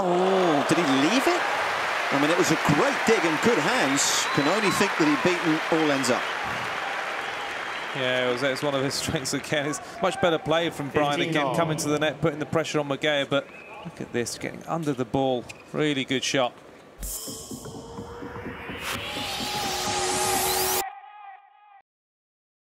Oh, did he leave it? I mean, it was a great dig and good hands. Can only think that he'd beaten all ends up. Yeah, it was, it one of his strengths again. It's much better play from Bryan again, coming to the net, putting the pressure on Mergea. But look at this, getting under the ball. Really good shot.